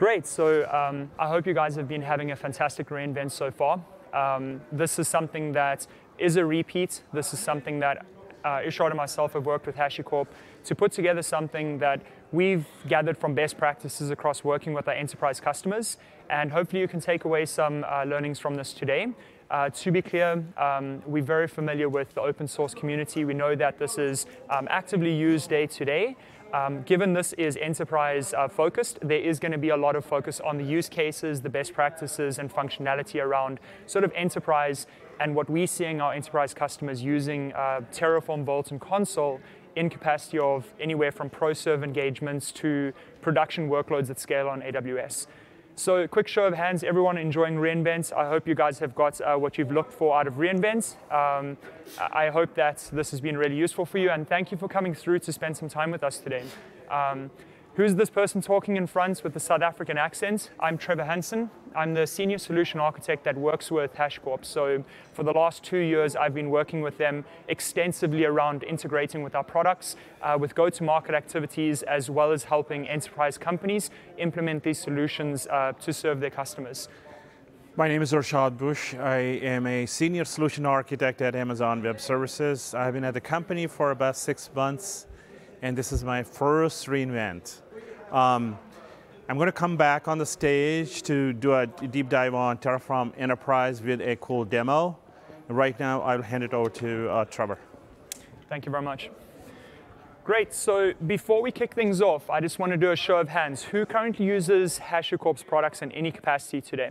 Great. So um, I hope you guys have been having a fantastic reInvent so far. Um, this is something that is a repeat. This is something that uh, and myself have worked with HashiCorp to put together something that we've gathered from best practices across working with our enterprise customers. And hopefully you can take away some uh, learnings from this today. Uh, to be clear, um, we're very familiar with the open source community. We know that this is um, actively used day to day. Um, given this is enterprise uh, focused, there is going to be a lot of focus on the use cases, the best practices, and functionality around sort of enterprise and what we're seeing our enterprise customers using uh, Terraform, Vault, and Consul in capacity of anywhere from pro serve engagements to production workloads that scale on AWS. So quick show of hands, everyone enjoying reInvent. I hope you guys have got uh, what you've looked for out of reInvent. Um, I hope that this has been really useful for you and thank you for coming through to spend some time with us today. Um, Who's this person talking in front with the South African accent? I'm Trevor Hansen. I'm the senior solution architect that works with HashiCorp. So for the last two years, I've been working with them extensively around integrating with our products, uh, with go-to-market activities, as well as helping enterprise companies implement these solutions uh, to serve their customers. My name is Irshad Bush. I am a senior solution architect at Amazon Web Services. I've been at the company for about six months and this is my first reInvent. Um, I'm going to come back on the stage to do a deep dive on Terraform Enterprise with a cool demo. Right now, I'll hand it over to uh, Trevor. Thank you very much. Great, so before we kick things off, I just want to do a show of hands. Who currently uses HashiCorp's products in any capacity today?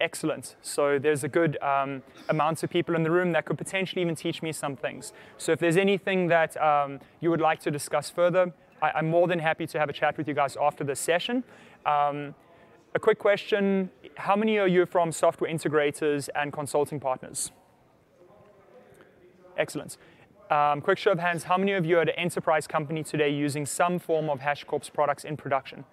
excellent. So there's a good um, amount of people in the room that could potentially even teach me some things. So if there's anything that um, you would like to discuss further, I, am more than happy to have a chat with you guys after this session. Um, a quick question, how many are you from software integrators and consulting partners? Excellent. Um, quick show of hands, how many of you are at an enterprise company today using some form of HashiCorp's products in production?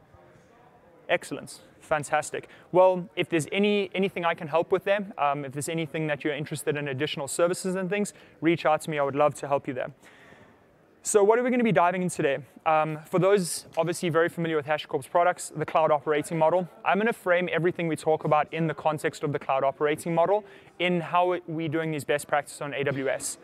Excellent. Fantastic. Well, if there's any anything I can help with them, um, if there's anything that you're interested in additional services and things, reach out to me. I would love to help you there. So what are we going to be diving in today? Um, for those obviously very familiar with HashiCorp's products, the cloud operating model, I'm going to frame everything we talk about in the context of the cloud operating model in how we're doing these best practices on AWS.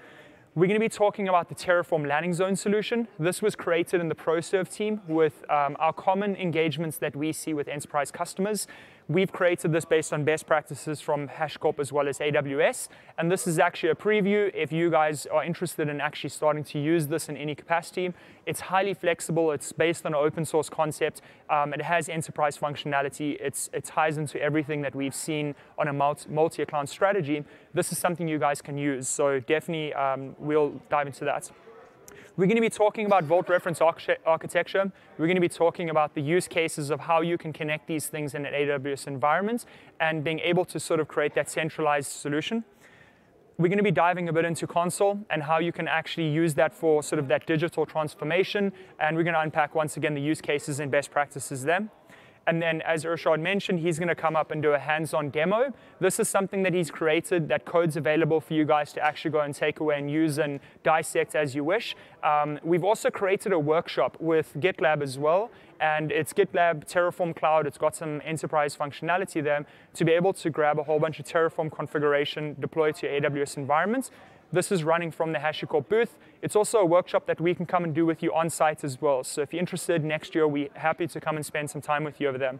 We're going to be talking about the Terraform landing zone solution. This was created in the ProServe team with um, our common engagements that we see with enterprise customers. We've created this based on best practices from HashiCorp as well as AWS. And this is actually a preview if you guys are interested in actually starting to use this in any capacity. It's highly flexible. It's based on an open source concept. Um, it has enterprise functionality. It's, it ties into everything that we've seen on a multi-account strategy. This is something you guys can use. So definitely um, we'll dive into that. We're going to be talking about Vault Reference Architecture. We're going to be talking about the use cases of how you can connect these things in an AWS environment and being able to sort of create that centralized solution. We're going to be diving a bit into Consul and how you can actually use that for sort of that digital transformation. And we're going to unpack once again the use cases and best practices there. And then, as Irshad mentioned, he's going to come up and do a hands-on demo. This is something that he's created. That code's available for you guys to actually go and take away and use and dissect as you wish. Um, we've also created a workshop with GitLab as well, and it's GitLab Terraform Cloud. It's got some enterprise functionality there to be able to grab a whole bunch of Terraform configuration, deploy it to your AWS environments, this is running from the HashiCorp booth. It's also a workshop that we can come and do with you on site as well. So if you're interested next year, we're happy to come and spend some time with you over there.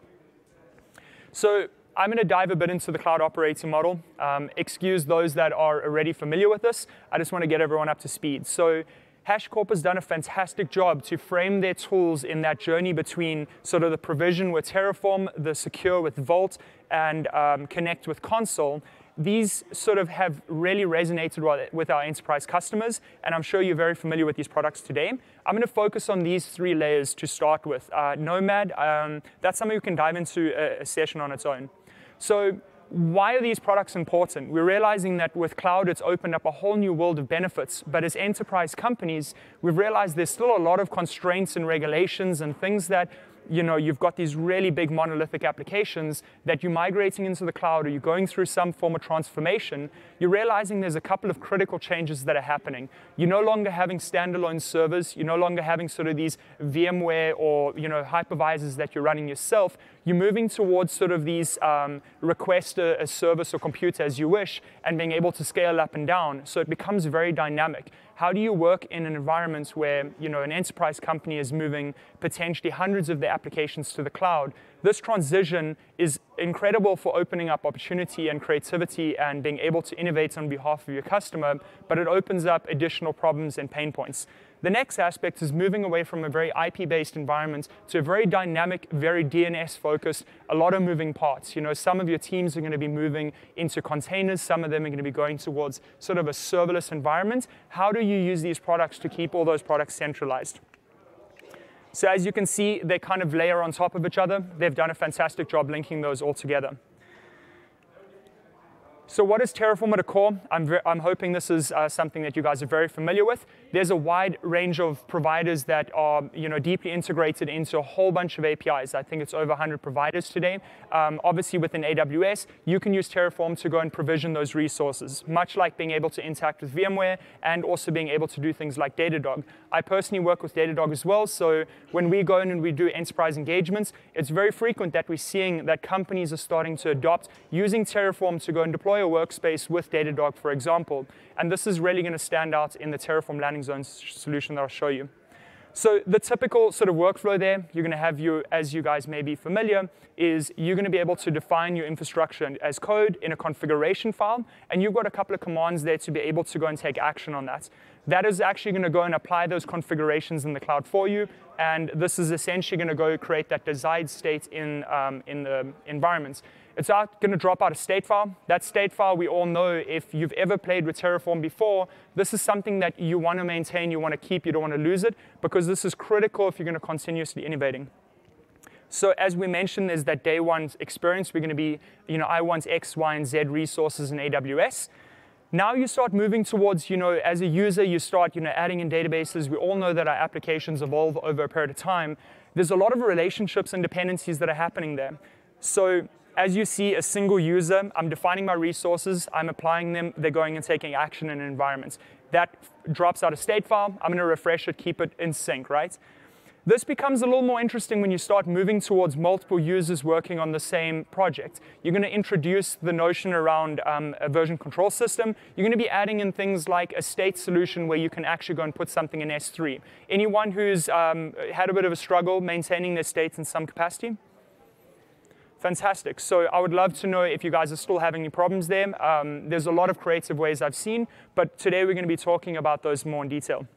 So I'm going to dive a bit into the cloud operating model. Um, excuse those that are already familiar with this. I just want to get everyone up to speed. So HashiCorp has done a fantastic job to frame their tools in that journey between sort of the provision with Terraform, the secure with Vault, and um, connect with Consul these sort of have really resonated with our enterprise customers, and I'm sure you're very familiar with these products today. I'm going to focus on these three layers to start with. Uh, Nomad, um, that's something we can dive into a, a session on its own. So why are these products important? We're realizing that with cloud, it's opened up a whole new world of benefits. But as enterprise companies, we've realized there's still a lot of constraints and regulations and things that you know, you've got these really big monolithic applications that you're migrating into the cloud or you're going through some form of transformation, you're realizing there's a couple of critical changes that are happening. You're no longer having standalone servers. You're no longer having sort of these VMware or, you know, hypervisors that you're running yourself. You're moving towards sort of these um, request a, a service or compute as you wish and being able to scale up and down. So it becomes very dynamic. How do you work in an environment where you know, an enterprise company is moving potentially hundreds of their applications to the cloud? This transition is incredible for opening up opportunity and creativity and being able to innovate on behalf of your customer, but it opens up additional problems and pain points. The next aspect is moving away from a very IP-based environment to a very dynamic, very DNS-focused, a lot of moving parts. You know, some of your teams are going to be moving into containers, some of them are going to be going towards sort of a serverless environment. How do you use these products to keep all those products centralized? So as you can see, they kind of layer on top of each other. They've done a fantastic job linking those all together. So what is Terraform at a core? I'm, I'm hoping this is uh, something that you guys are very familiar with. There's a wide range of providers that are you know, deeply integrated into a whole bunch of APIs. I think it's over 100 providers today. Um, obviously, within AWS, you can use Terraform to go and provision those resources, much like being able to interact with VMware and also being able to do things like Datadog. I personally work with Datadog as well, so when we go in and we do enterprise engagements, it's very frequent that we're seeing that companies are starting to adopt using Terraform to go and deploy deploy a workspace with Datadog, for example. And this is really going to stand out in the Terraform landing zone solution that I'll show you. So the typical sort of workflow there, you're going to have you, as you guys may be familiar, is you're going to be able to define your infrastructure as code in a configuration file, and you've got a couple of commands there to be able to go and take action on that. That is actually going to go and apply those configurations in the cloud for you, and this is essentially going to go create that desired state in, um, in the environments. It's going to drop out a state file. That state file, we all know if you've ever played with Terraform before, this is something that you want to maintain, you want to keep, you don't want to lose it, because this is critical if you're going to continuously innovating. So as we mentioned, there's that day one experience. We're going to be, you know, I want X, Y, and Z resources in AWS. Now you start moving towards, you know, as a user, you start, you know, adding in databases. We all know that our applications evolve over a period of time. There's a lot of relationships and dependencies that are happening there. So as you see, a single user, I'm defining my resources, I'm applying them, they're going and taking action in environments. That drops out a state file, I'm gonna refresh it, keep it in sync, right? This becomes a little more interesting when you start moving towards multiple users working on the same project. You're going to introduce the notion around um, a version control system. You're going to be adding in things like a state solution where you can actually go and put something in S3. Anyone who's um, had a bit of a struggle maintaining their states in some capacity? Fantastic. So I would love to know if you guys are still having any problems there. Um, there's a lot of creative ways I've seen, but today we're going to be talking about those more in detail.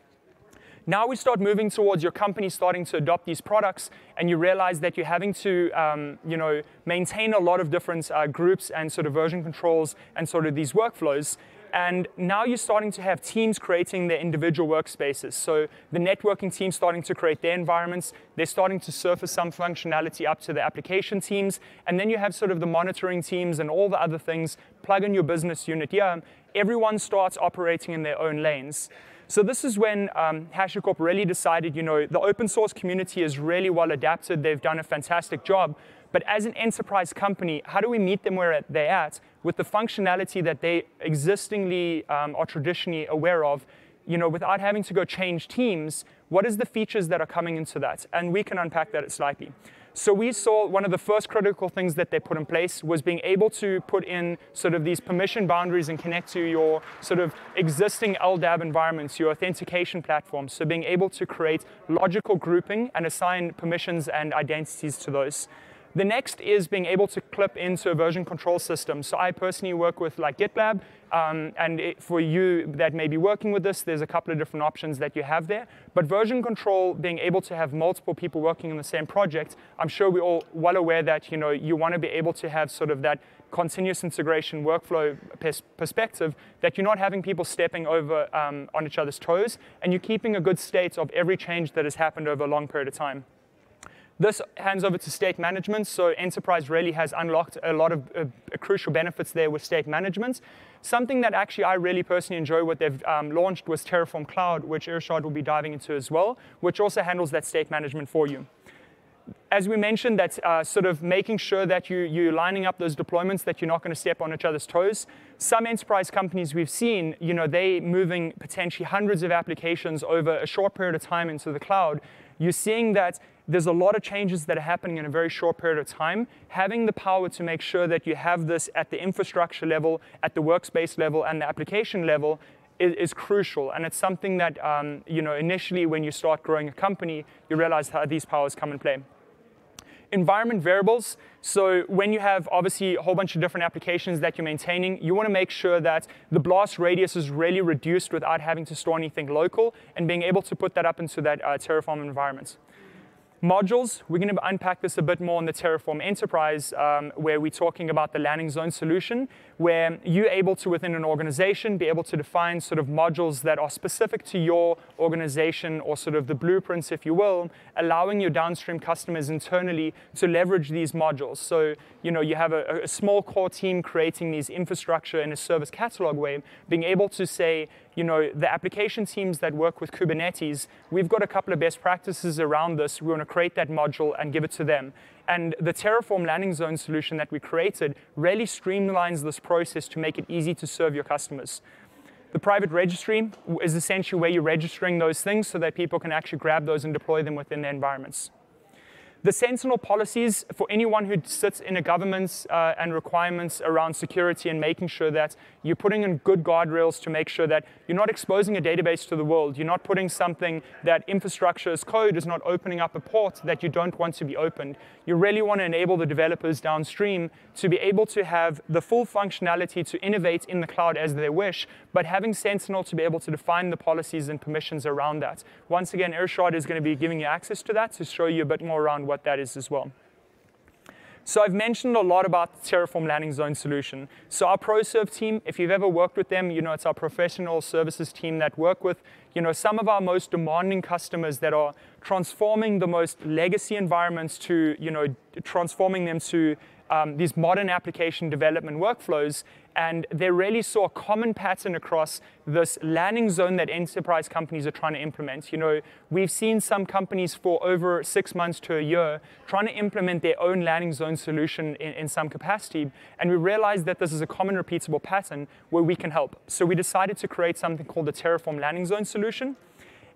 Now we start moving towards your company starting to adopt these products, and you realize that you're having to, um, you know, maintain a lot of different uh, groups and sort of version controls and sort of these workflows. And now you're starting to have teams creating their individual workspaces. So the networking team starting to create their environments. They're starting to surface some functionality up to the application teams. And then you have sort of the monitoring teams and all the other things. Plug in your business unit here. Everyone starts operating in their own lanes. So this is when um, HashiCorp really decided, you know, the open source community is really well adapted. They've done a fantastic job. But as an enterprise company, how do we meet them where they're at with the functionality that they existingly um, are traditionally aware of, you know, without having to go change teams, what is the features that are coming into that? And we can unpack that slightly. So we saw one of the first critical things that they put in place was being able to put in sort of these permission boundaries and connect to your sort of existing LDAP environments, your authentication platforms. So being able to create logical grouping and assign permissions and identities to those. The next is being able to clip into a version control system. So I personally work with like GitLab, um, and it, for you that may be working with this, there's a couple of different options that you have there. But version control, being able to have multiple people working on the same project, I'm sure we're all well aware that you know you want to be able to have sort of that continuous integration workflow pers perspective that you're not having people stepping over um, on each other's toes, and you're keeping a good state of every change that has happened over a long period of time. This hands over to state management, so enterprise really has unlocked a lot of uh, crucial benefits there with state management. Something that actually I really personally enjoy what they've um, launched was Terraform Cloud, which Irshad will be diving into as well, which also handles that state management for you. as we mentioned, that's uh, sort of making sure that you, you're lining up those deployments, that you're not going to step on each other's toes. Some enterprise companies we've seen, you know, they moving potentially hundreds of applications over a short period of time into the cloud. You're seeing that there's a lot of changes that are happening in a very short period of time. Having the power to make sure that you have this at the infrastructure level, at the workspace level, and the application level is, is crucial. And it's something that, um, you know, initially when you start growing a company, you realize how these powers come in play environment variables. So when you have obviously a whole bunch of different applications that you're maintaining, you want to make sure that the blast radius is really reduced without having to store anything local and being able to put that up into that uh, Terraform environment. Modules, we're going to unpack this a bit more in the Terraform Enterprise, um, where we're talking about the landing zone solution, where you're able to, within an organization, be able to define sort of modules that are specific to your organization or sort of the blueprints, if you will, allowing your downstream customers internally to leverage these modules. So, you know, you have a, a small core team creating these infrastructure in a service catalog way, being able to say, you know, the application teams that work with Kubernetes, we've got a couple of best practices around this. We want to create that module and give it to them. And the Terraform landing zone solution that we created really streamlines this process to make it easy to serve your customers. The private registry is essentially where you're registering those things so that people can actually grab those and deploy them within their environments. The Sentinel policies for anyone who sits in a government uh, and requirements around security and making sure that you're putting in good guardrails to make sure that you're not exposing a database to the world. You're not putting something that infrastructure as code is not opening up a port that you don't want to be opened. You really want to enable the developers downstream to be able to have the full functionality to innovate in the cloud as they wish, but having Sentinel to be able to define the policies and permissions around that. Once again, Irshad is going to be giving you access to that to show you a bit more around what that is as well. So I've mentioned a lot about the Terraform landing zone solution. So our ProServe team, if you've ever worked with them, you know it's our professional services team that work with, you know, some of our most demanding customers that are transforming the most legacy environments to, you know, transforming them to um, these modern application development workflows and they really saw a common pattern across this landing zone that enterprise companies are trying to implement. You know, we've seen some companies for over six months to a year trying to implement their own landing zone solution in, in some capacity, and we realized that this is a common repeatable pattern where we can help. So we decided to create something called the Terraform landing zone solution.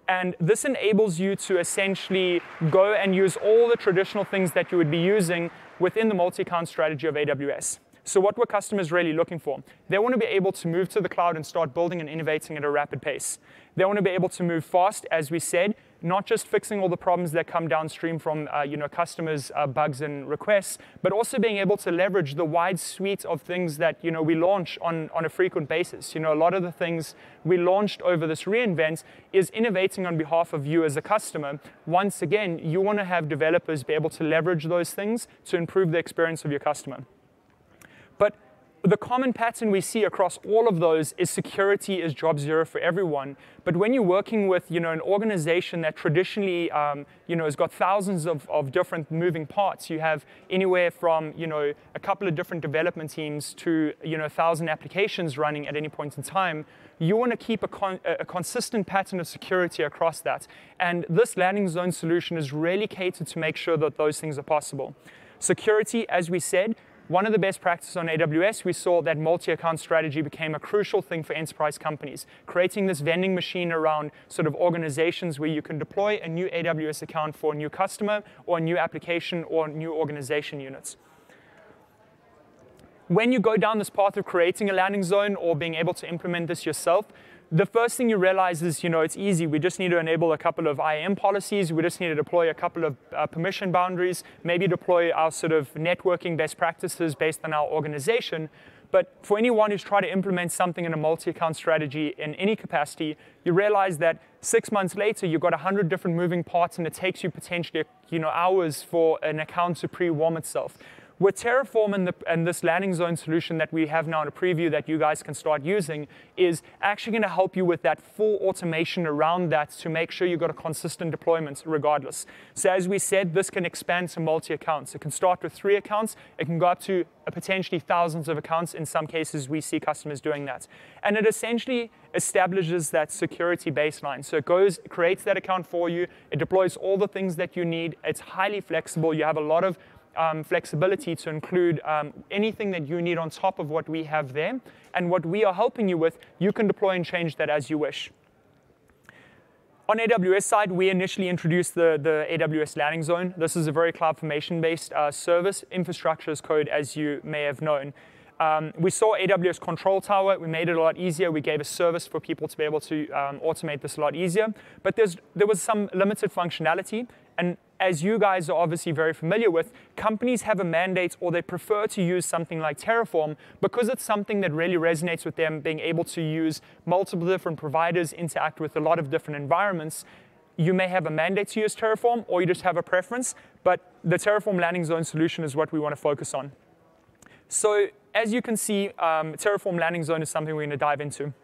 And this enables you to essentially go and use all the traditional things that you would be using within the multi-account strategy of AWS. So what were customers really looking for? They want to be able to move to the cloud and start building and innovating at a rapid pace. They want to be able to move fast, as we said, not just fixing all the problems that come downstream from uh, you know, customers' uh, bugs and requests, but also being able to leverage the wide suite of things that you know, we launch on, on a frequent basis. You know, a lot of the things we launched over this reInvent is innovating on behalf of you as a customer. Once again, you want to have developers be able to leverage those things to improve the experience of your customer. The common pattern we see across all of those is security is job zero for everyone. But when you're working with you know, an organization that traditionally um, you know, has got thousands of, of different moving parts, you have anywhere from you know, a couple of different development teams to you know, 1,000 applications running at any point in time, you want to keep a, con a consistent pattern of security across that. And this landing zone solution is really catered to make sure that those things are possible. Security, as we said, one of the best practices on AWS, we saw that multi-account strategy became a crucial thing for enterprise companies, creating this vending machine around sort of organizations where you can deploy a new AWS account for a new customer or a new application or new organization units. When you go down this path of creating a landing zone or being able to implement this yourself, the first thing you realize is, you know, it's easy. We just need to enable a couple of IAM policies. We just need to deploy a couple of uh, permission boundaries, maybe deploy our sort of networking best practices based on our organization. But for anyone who's trying to implement something in a multi-account strategy in any capacity, you realize that six months later, you've got 100 different moving parts and it takes you potentially you know, hours for an account to pre-warm itself With Terraform and, the, and, this landing zone solution that we have now in a preview that you guys can start using is actually going to help you with that full automation around that to make sure you've got a consistent deployment regardless. So as we said, this can expand to multi-accounts. It can start with three accounts. It can go up to uh, potentially thousands of accounts. In some cases, we see customers doing that. And it essentially establishes that security baseline. So it goes, creates that account for you. It deploys all the things that you need. It's highly flexible. You have a lot of um, flexibility to include um, anything that you need on top of what we have there. And what we are helping you with, you can deploy and change that as you wish. On AWS side, we initially introduced the, the AWS landing zone. This is a very CloudFormation-based uh, service, infrastructure as code, as you may have known. Um, we saw AWS Control Tower. We made it a lot easier. We gave a service for people to be able to um, automate this a lot easier. But there's there was some limited functionality. And as you guys are obviously very familiar with, companies have a mandate or they prefer to use something like Terraform because it's something that really resonates with them, being able to use multiple different providers, interact with a lot of different environments. You may have a mandate to use Terraform or you just have a preference, but the Terraform landing zone solution is what we want to focus on. So as you can see, um, Terraform landing zone is something we're going to dive into.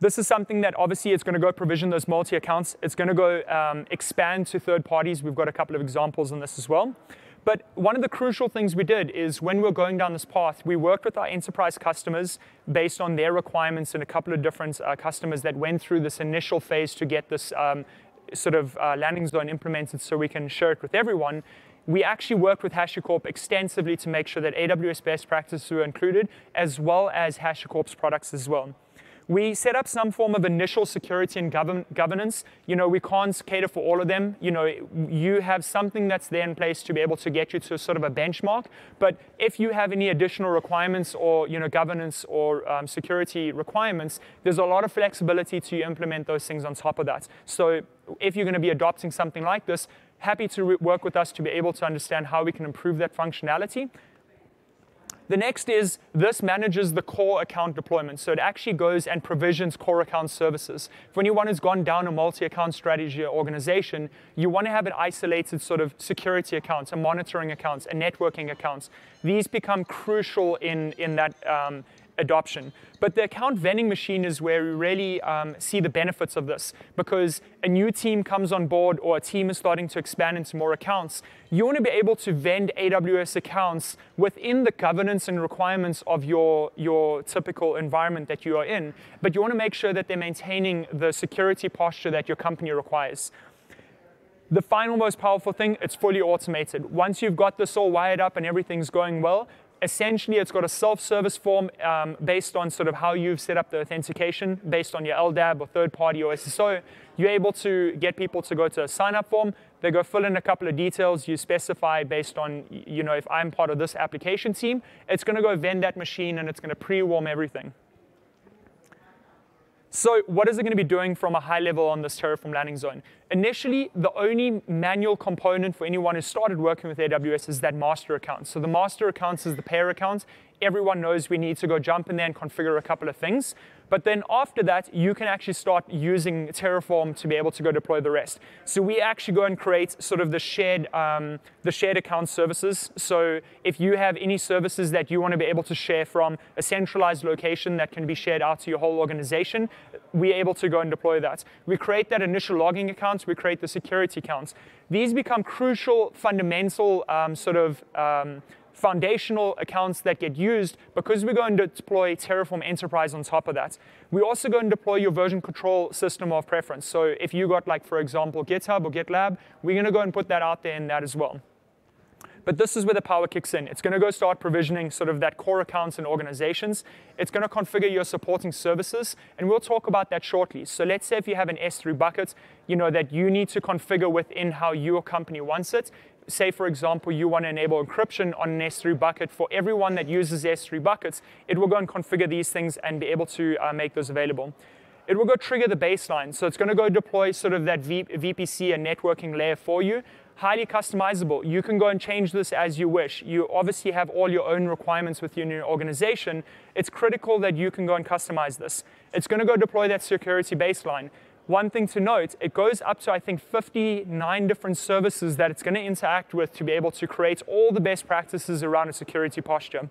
This is something that obviously it's going to go provision those multi-accounts. It's going to go um, expand to third parties. We've got a couple of examples on this as well. But one of the crucial things we did is when we were going down this path, we worked with our enterprise customers based on their requirements and a couple of different uh, customers that went through this initial phase to get this um, sort of uh, landing zone implemented so we can share it with everyone we actually worked with HashiCorp extensively to make sure that AWS best practices were included, as well as HashiCorp's products as well. We set up some form of initial security and govern governance. You know, we can't cater for all of them. You know, you have something that's there in place to be able to get you to sort of a benchmark. But if you have any additional requirements or, you know, governance or um, security requirements, there's a lot of flexibility to implement those things on top of that. So if you're going to be adopting something like this, happy to work with us to be able to understand how we can improve that functionality. The next is this manages the core account deployment. So it actually goes and provisions core account services. For anyone who's gone down a multi-account strategy or organization, you want to have an isolated sort of security accounts, and monitoring accounts, and networking accounts. These become crucial in, in that um, adoption. But the account vending machine is where we really um, see the benefits of this because a new team comes on board or a team is starting to expand into more accounts. You want to be able to vend AWS accounts within the governance and requirements of your, your typical environment that you are in, but you want to make sure that they're maintaining the security posture that your company requires. The final most powerful thing, it's fully automated. Once you've got this all wired up and everything's going well, essentially it's got a self-service form um, based on sort of how you've set up the authentication based on your LDAP or third party or SSO. You're able to get people to go to a sign up form. They go fill in a couple of details you specify based on, you know, if I'm part of this application team, it's going to go vend that machine and it's going to pre-warm everything. So what is it going to be doing from a high level on this Terraform landing zone? Initially, the only manual component for anyone who started working with AWS is that master account. So the master accounts is the pair accounts. Everyone knows we need to go jump in there and configure a couple of things. But then after that, you can actually start using Terraform to be able to go deploy the rest. So we actually go and create sort of the shared, um, the shared account services. So if you have any services that you want to be able to share from a centralized location that can be shared out to your whole organization, we're able to go and deploy that. We create that initial logging accounts, we create the security accounts. These become crucial, fundamental um, sort of um, foundational accounts that get used because we're going to deploy Terraform Enterprise on top of that. We're also going to deploy your version control system of preference. So if you got like, for example, GitHub or GitLab, we're going to go and put that out there in that as well. But this is where the power kicks in. It's going to go start provisioning sort of that core accounts and organizations. It's going to configure your supporting services, and we'll talk about that shortly. So let's say if you have an S3 bucket, you know, that you need to configure within how your company wants it say, for example, you want to enable encryption on an S3 bucket for everyone that uses S3 buckets, it will go and configure these things and be able to uh, make those available. It will go trigger the baseline. So it's going to go deploy sort of that v VPC and networking layer for you. Highly customizable. You can go and change this as you wish. You obviously have all your own requirements within your organization. It's critical that you can go and customize this. It's going to go deploy that security baseline one thing to note, it goes up to, I think, 59 different services that it's going to interact with to be able to create all the best practices around a security posture.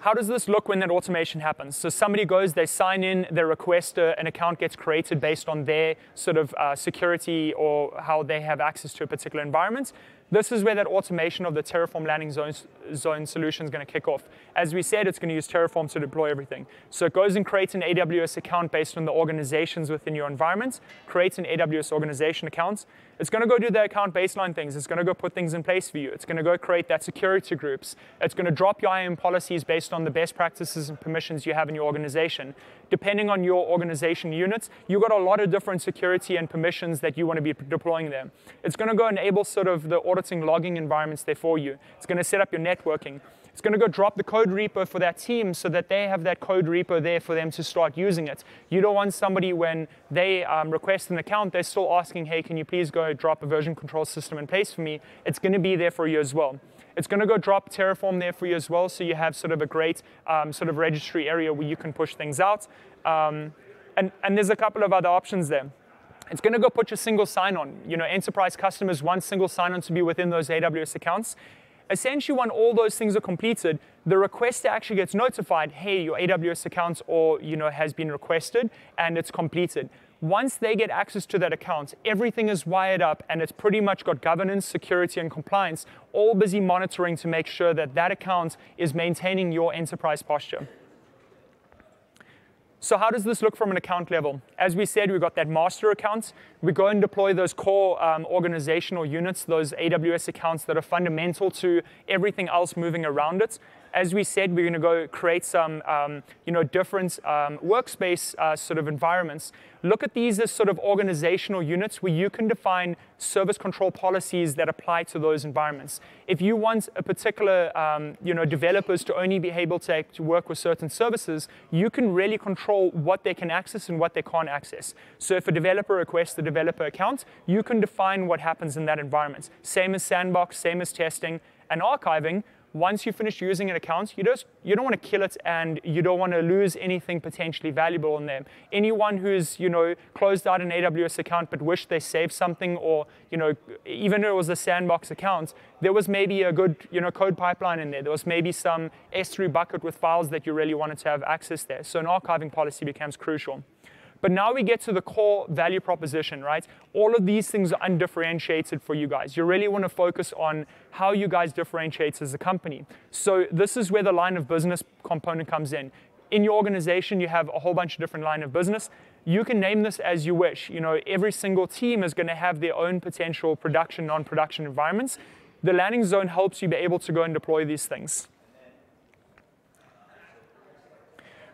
How does this look when that automation happens? So somebody goes, they sign in, they request a, an account gets created based on their sort of uh, security or how they have access to a particular environment. This is where that automation of the Terraform landing zone, zone solution is going to kick off. As we said, it's going to use Terraform to deploy everything. So it goes and creates an AWS account based on the organizations within your environment, creates an AWS organization account. It's going to go do the account baseline things. It's going to go put things in place for you. It's going to go create that security groups. It's going to drop your IAM policies based on the best practices and permissions you have in your organization. Depending on your organization units, you've got a lot of different security and permissions that you want to be deploying there. It's going to go enable sort of the auditing logging environments there for you. It's going to set up your networking. It's going to go drop the code repo for that team so that they have that code repo there for them to start using it. You don't want somebody when they um, request an account, they're still asking, hey, can you please go drop a version control system in place for me? It's going to be there for you as well. It's going to go drop Terraform there for you as well, so you have sort of a great um, sort of registry area where you can push things out. Um, and, and there's a couple of other options there. It's going to go put your single sign-on. You know, enterprise customers want single sign-on to be within those AWS accounts. Essentially, when all those things are completed, the requester actually gets notified, hey, your AWS account or you know has been requested and it's completed. Once they get access to that account, everything is wired up and it's pretty much got governance, security, and compliance all busy monitoring to make sure that that account is maintaining your enterprise posture. So how does this look from an account level? As we said, we've got that master account. We go and deploy those core um, organizational units, those AWS accounts that are fundamental to everything else moving around it as we said, we're going to go create some, um, you know, different um, workspace uh, sort of environments. Look at these as sort of organizational units where you can define service control policies that apply to those environments. If you want a particular, um, you know, developers to only be able to, to work with certain services, you can really control what they can access and what they can't access. So if a developer requests a developer account, you can define what happens in that environment. Same as sandbox, same as testing, and archiving, once you finish using an account, you, just, you don't want to kill it and you don't want to lose anything potentially valuable in them. Anyone who's you know, closed out an AWS account but wished they saved something or you know, even if it was a sandbox account, there was maybe a good you know, code pipeline in there. There was maybe some S3 bucket with files that you really wanted to have access there. So an archiving policy becomes crucial. But now we get to the core value proposition, right? All of these things are undifferentiated for you guys. You really want to focus on how you guys differentiate as a company. So this is where the line of business component comes in. In your organization, you have a whole bunch of different line of business. You can name this as you wish. You know, every single team is going to have their own potential production, non-production environments. The landing zone helps you be able to go and deploy these things.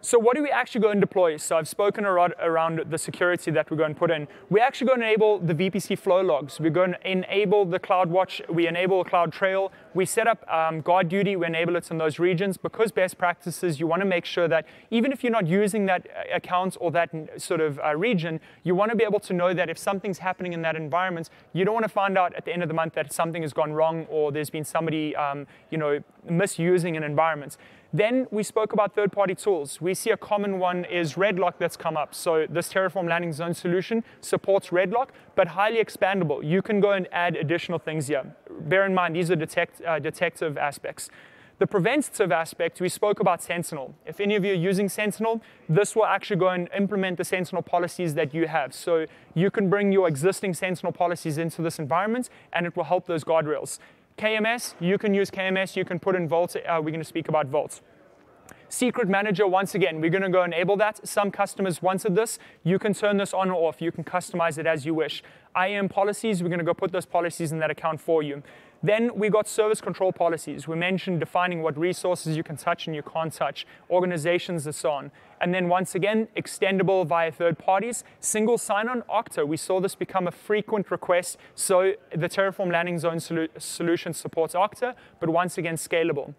So what do we actually go and deploy? So I've spoken a lot around the security that we're going to put in. We're actually going to enable the VPC flow logs. We're going to enable the CloudWatch. We enable CloudTrail. We set up um, GuardDuty. We enable it in those regions. Because best practices, you want to make sure that even if you're not using that uh, account or that sort of uh, region, you want to be able to know that if something's happening in that environment, you don't want to find out at the end of the month that something has gone wrong or there's been somebody um, you know, misusing an environment. Then we spoke about third-party tools. We see a common one is Redlock that's come up. So this Terraform Landing Zone solution supports Redlock, but highly expandable. You can go and add additional things here. Bear in mind, these are detect, uh, detective aspects. The preventative aspect, we spoke about Sentinel. If any of you are using Sentinel, this will actually go and implement the Sentinel policies that you have. So you can bring your existing Sentinel policies into this environment, and it will help those guardrails. KMS, you can use KMS, you can put in Vault, uh, we're gonna speak about Vault. Secret Manager, once again, we're gonna go enable that. Some customers wanted this. You can turn this on or off. You can customize it as you wish. IAM policies, we're gonna go put those policies in that account for you. Then we got service control policies. We mentioned defining what resources you can touch and you can't touch, organizations and so on. And then once again, extendable via third parties. Single sign-on Okta, we saw this become a frequent request. So the Terraform Landing Zone solu solution supports Okta, but once again, scalable.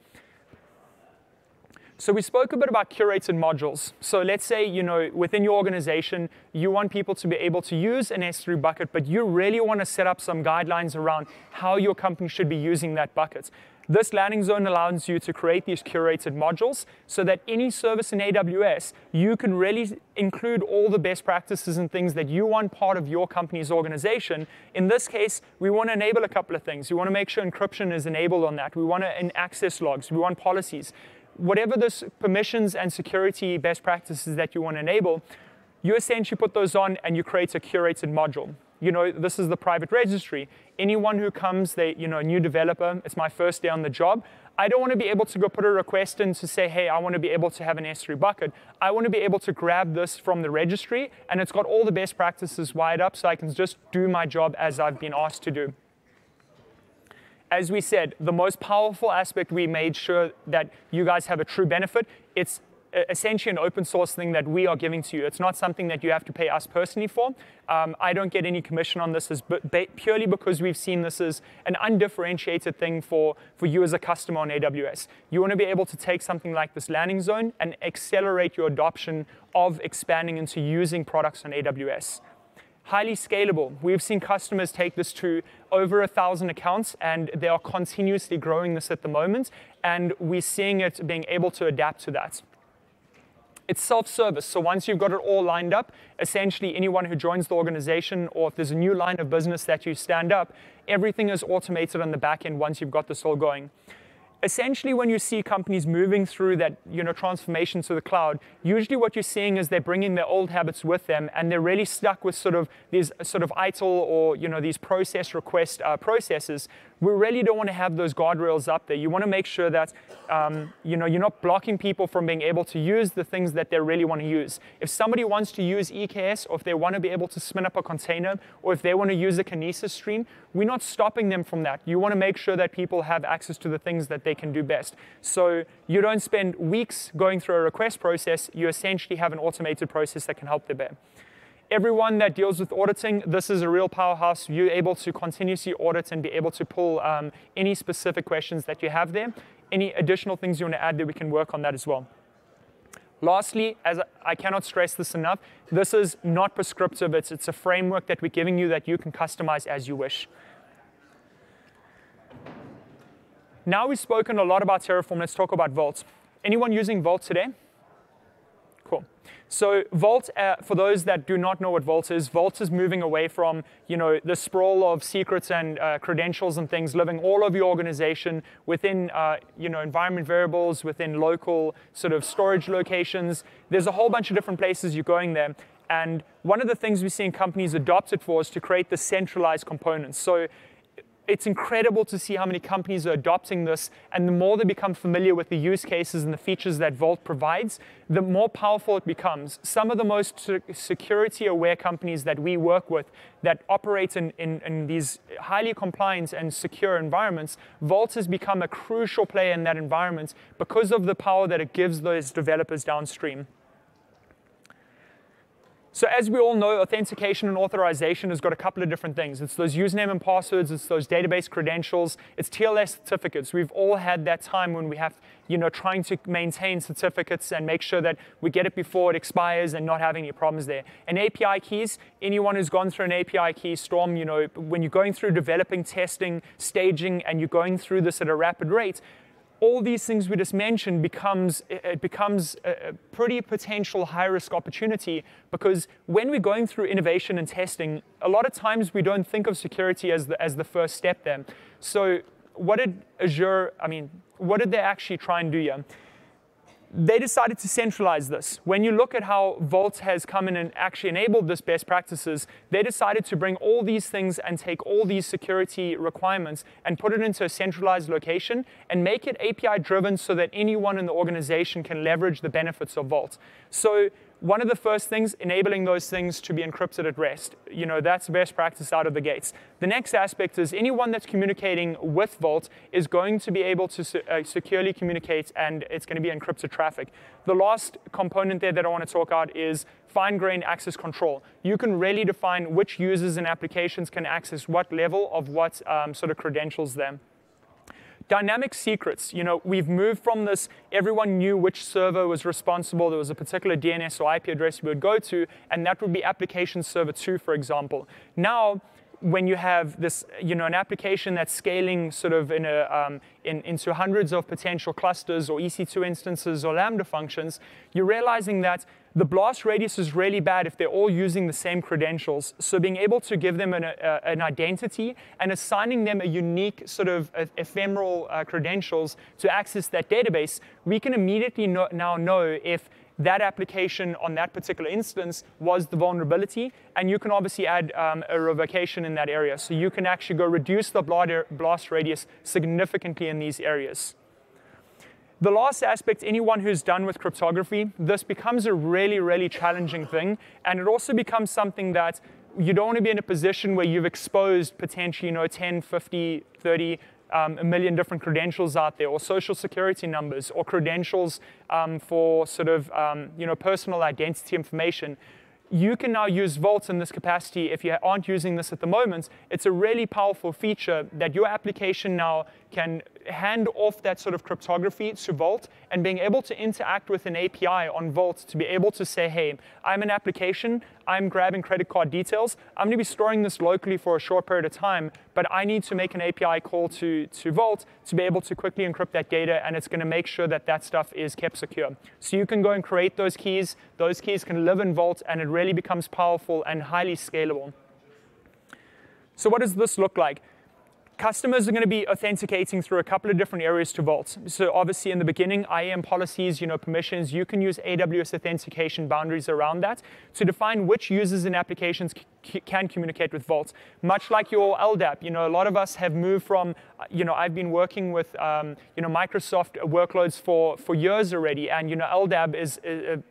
So we spoke a bit about curated modules. So let's say, you know, within your organization, you want people to be able to use an S3 bucket, but you really want to set up some guidelines around how your company should be using that bucket. This landing zone allows you to create these curated modules so that any service in AWS, you can really include all the best practices and things that you want part of your company's organization. In this case, we want to enable a couple of things. We want to make sure encryption is enabled on that. We want to access logs. We want policies. Whatever the permissions and security best practices that you want to enable, you essentially put those on and you create a curated module you know, this is the private registry. Anyone who comes, they, you know, a new developer, it's my first day on the job. I don't want to be able to go put a request in to say, hey, I want to be able to have an S3 bucket. I want to be able to grab this from the registry and it's got all the best practices wired up so I can just do my job as I've been asked to do. As we said, the most powerful aspect we made sure that you guys have a true benefit, it's essentially an open source thing that we are giving to you. It's not something that you have to pay us personally for. Um, I don't get any commission on this as purely because we've seen this as an undifferentiated thing for, for you as a customer on AWS. You want to be able to take something like this landing zone and accelerate your adoption of expanding into using products on AWS highly scalable. We've seen customers take this to over a thousand accounts and they are continuously growing this at the moment and we're seeing it being able to adapt to that. It's self-service. So once you've got it all lined up, essentially anyone who joins the organization or if there's a new line of business that you stand up, everything is automated on the back end once you've got this all going essentially when you see companies moving through that you know, transformation to the cloud, usually what you're seeing is they're bringing their old habits with them and they're really stuck with sort of these sort of ITIL or you know, these process request uh, processes. We really don't want to have those guardrails up there. You want to make sure that um, you know, you're not blocking people from being able to use the things that they really want to use. If somebody wants to use EKS or if they want to be able to spin up a container or if they want to use a Kinesis stream, we're not stopping them from that. You want to make sure that people have access to the things that they can do best. So you don't spend weeks going through a request process. You essentially have an automated process that can help them there. Everyone that deals with auditing, this is a real powerhouse. You're able to continuously audit and be able to pull um, any specific questions that you have there. Any additional things you want to add there, we can work on that as well. Lastly, as I cannot stress this enough, this is not prescriptive. It's, it's a framework that we're giving you that you can customize as you wish. Now we've spoken a lot about Terraform, let's talk about Vault. Anyone using Vault today? So Vault, uh, for those that do not know what Vault is, Vault is moving away from you know the sprawl of secrets and uh, credentials and things living all over your organization within uh, you know environment variables, within local sort of storage locations. There's a whole bunch of different places you're going there. And one of the things we're seeing companies adopt it for is to create the centralized components. So it's incredible to see how many companies are adopting this. And the more they become familiar with the use cases and the features that Vault provides, the more powerful it becomes. Some of the most security aware companies that we work with that operate in, in, in these highly compliant and secure environments, Vault has become a crucial player in that environment because of the power that it gives those developers downstream. So as we all know, authentication and authorization has got a couple of different things. It's those username and passwords, it's those database credentials, it's TLS certificates. We've all had that time when we have, you know, trying to maintain certificates and make sure that we get it before it expires and not having any problems there. And API keys, anyone who's gone through an API key storm, you know, when you're going through developing, testing, staging, and you're going through this at a rapid rate, all these things we just mentioned becomes, it becomes a pretty potential high risk opportunity because when we're going through innovation and testing, a lot of times we don't think of security as the, as the first step there. So what did Azure, I mean, what did they actually try and do here? They decided to centralize this. When you look at how Vault has come in and actually enabled this best practices, they decided to bring all these things and take all these security requirements and put it into a centralized location and make it API driven so that anyone in the organization can leverage the benefits of Vault. So one of the first things, enabling those things to be encrypted at rest. You know, that's best practice out of the gates. The next aspect is anyone that's communicating with Vault is going to be able to se uh, securely communicate and it's going to be encrypted traffic. The last component there that I want to talk about is fine-grained access control. You can really define which users and applications can access what level of what um, sort of credentials there. Dynamic secrets, you know, we've moved from this, everyone knew which server was responsible, there was a particular DNS or IP address we would go to, and that would be application server two, for example. Now, when you have this, you know, an application that's scaling sort of in a, um, in, into hundreds of potential clusters or EC2 instances or Lambda functions, you're realizing that the blast radius is really bad if they're all using the same credentials. So being able to give them an, a, an identity and assigning them a unique sort of ephemeral uh, credentials to access that database, we can immediately know, now know if that application on that particular instance was the vulnerability, and you can obviously add um, a revocation in that area. So you can actually go reduce the blast radius significantly in these areas. The last aspect, anyone who's done with cryptography, this becomes a really, really challenging thing, and it also becomes something that you don't want to be in a position where you've exposed potentially, you know, 10, 50, 30 um, a million different credentials out there, or social security numbers, or credentials um, for sort of um, you know personal identity information. You can now use Vault in this capacity if you aren't using this at the moment. It's a really powerful feature that your application now can hand off that sort of cryptography to Vault and being able to interact with an API on Vault to be able to say, hey, I'm an application, I'm grabbing credit card details, I'm gonna be storing this locally for a short period of time, but I need to make an API call to, to Vault to be able to quickly encrypt that data and it's gonna make sure that that stuff is kept secure. So you can go and create those keys, those keys can live in Vault and it really becomes powerful and highly scalable. So what does this look like? Customers are going to be authenticating through a couple of different areas to Vault. So obviously in the beginning, IAM policies, you know, permissions, you can use AWS authentication boundaries around that to define which users and applications can communicate with Vault. Much like your LDAP, you know, a lot of us have moved from, you know, I've been working with, um, you know, Microsoft workloads for, for years already, and, you know, LDAP is an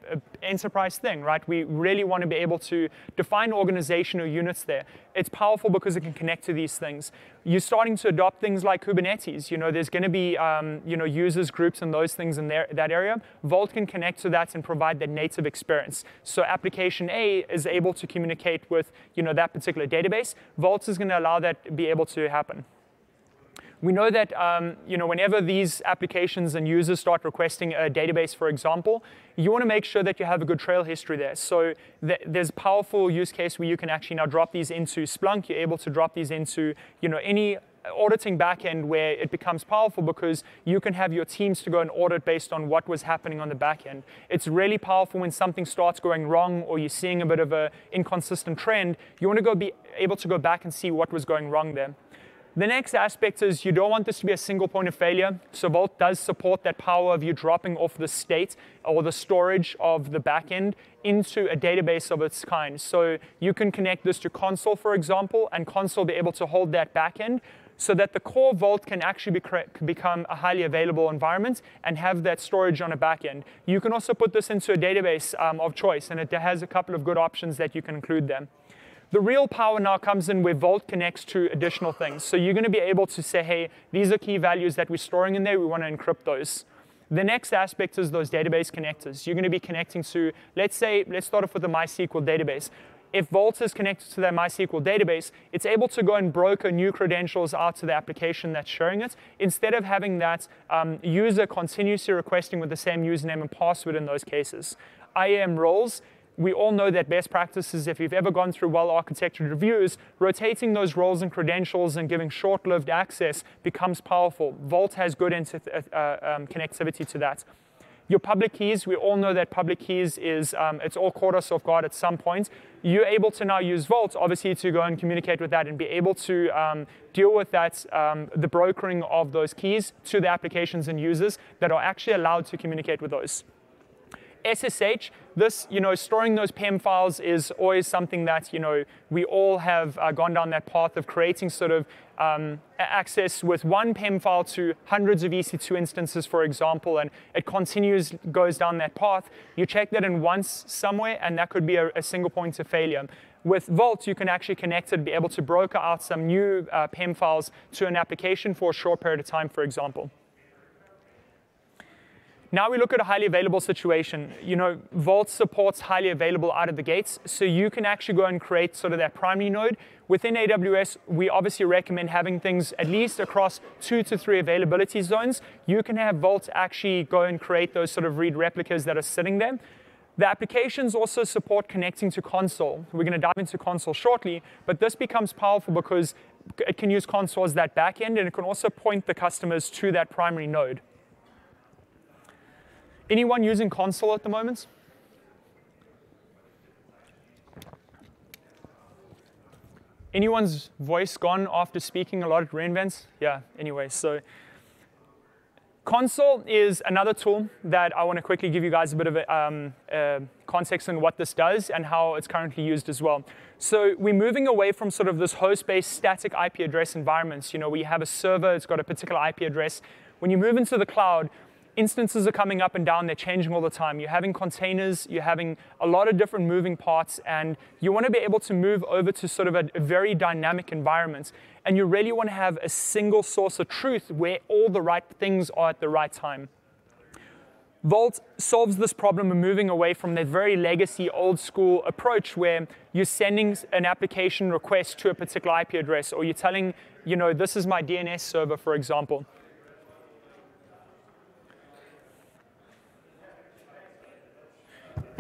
enterprise thing, right? We really want to be able to define organizational units there. It's powerful because it can connect to these things. You're starting to adopt things like Kubernetes. You know, there's going to be, um, you know, users groups and those things in there, that area. Vault can connect to that and provide that native experience. So application A is able to communicate with you know, that particular database. Vaults is going to allow that to be able to happen. We know that um, you know, whenever these applications and users start requesting a database, for example, you want to make sure that you have a good trail history there. So th there's a powerful use case where you can actually now drop these into Splunk. You're able to drop these into you know, any auditing backend where it becomes powerful because you can have your teams to go and audit based on what was happening on the backend. It's really powerful when something starts going wrong or you're seeing a bit of an inconsistent trend. You want to go be able to go back and see what was going wrong there. The next aspect is you don't want this to be a single point of failure. So Vault does support that power of you dropping off the state or the storage of the backend into a database of its kind. So you can connect this to Consul, for example, and Consul be able to hold that backend so that the core Vault can actually be become a highly available environment and have that storage on a backend. You can also put this into a database um, of choice, and it has a couple of good options that you can include there. The real power now comes in where Vault connects to additional things. So you're going to be able to say, hey, these are key values that we're storing in there. We want to encrypt those. The next aspect is those database connectors. You're going to be connecting to, let's say, let's start off with the MySQL database if Vault is connected to that MySQL database, it's able to go and broker new credentials out to the application that's showing it, instead of having that um, user continuously requesting with the same username and password in those cases. IAM roles, we all know that best practices, if you've ever gone through well-architected reviews, rotating those roles and credentials and giving short-lived access becomes powerful. Vault has good uh, um, connectivity to that. Your public keys, we all know that public keys is, um, it's all caught us off guard at some point. You're able to now use Vault, obviously, to go and communicate with that and be able to um, deal with that, um, the brokering of those keys to the applications and users that are actually allowed to communicate with those. SSH, this, you know, storing those PEM files is always something that, you know, we all have uh, gone down that path of creating sort of um, access with one PEM file to hundreds of EC2 instances, for example, and it continues, goes down that path. You check that in once somewhere, and that could be a, a single point of failure. With Vault, you can actually connect it, be able to broker out some new uh, PEM files to an application for a short period of time, for example. Now we look at a highly available situation. You know, Vault supports highly available out of the gates, so you can actually go and create sort of that primary node. Within AWS, we obviously recommend having things at least across two to three availability zones. You can have Vault actually go and create those sort of read replicas that are sitting there. The applications also support connecting to Consul. We're going to dive into Consul shortly, but this becomes powerful because it can use Consul as that backend, and it can also point the customers to that primary node. Anyone using Consul at the moment? Anyone's voice gone after speaking a lot at reInvent? Yeah, anyway, so Consul is another tool that I want to quickly give you guys a bit of a, um, context on what this does and how it's currently used as well. So we're moving away from sort of this host-based static IP address environments. You know, we have a server, it's got a particular IP address. When you move into the cloud, instances are coming up and down, they're changing all the time. You're having containers, you're having a lot of different moving parts, and you want to be able to move over to sort of a, very dynamic environment. And you really want to have a single source of truth where all the right things are at the right time. Vault solves this problem of moving away from that very legacy, old school approach where you're sending an application request to a particular IP address, or you're telling, you know, this is my DNS server, for example.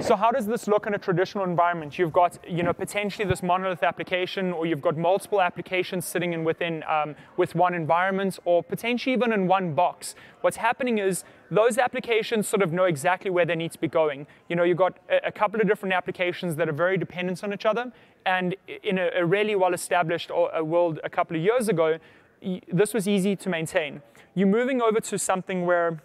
So how does this look in a traditional environment? You've got you know, potentially this monolith application, or you've got multiple applications sitting in within um, with one environment, or potentially even in one box. What's happening is those applications sort of know exactly where they need to be going. You know, you've got a, a couple of different applications that are very dependent on each other, and in a, a really well-established world a couple of years ago, this was easy to maintain. You're moving over to something where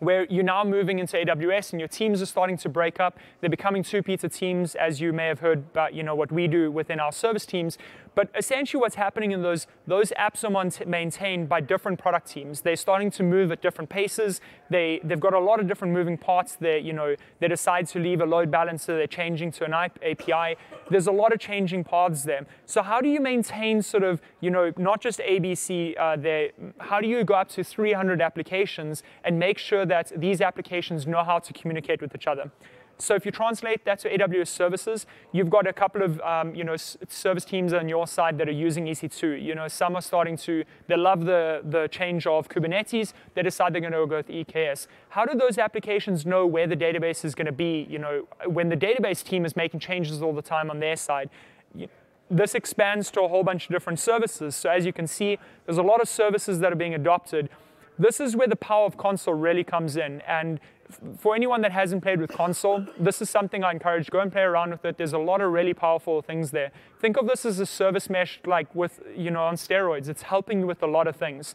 where you're now moving into AWS and your teams are starting to break up. They're becoming two-pizza teams, as you may have heard about you know, what we do within our service teams. But essentially what's happening in those, those apps are maintained by different product teams. They're starting to move at different paces. They, they've got a lot of different moving parts. They, you know, they decide to leave a load balancer. They're changing to an API. There's a lot of changing paths there. So how do you maintain sort of, you know, not just ABC uh, there, how do you go up to 300 applications and make sure that these applications know how to communicate with each other? So if you translate that to AWS services, you've got a couple of um, you know, service teams on your side that are using EC2. You know, some are starting to, they love the, the change of Kubernetes. They decide they're going to go with EKS. How do those applications know where the database is going to be, you know, when the database team is making changes all the time on their side? This expands to a whole bunch of different services. So as you can see, there's a lot of services that are being adopted. This is where the power of Consul really comes in. And for anyone that hasn't played with Consul, this is something I encourage. Go and play around with it. There's a lot of really powerful things there. Think of this as a service mesh like with, you know, on steroids. It's helping you with a lot of things.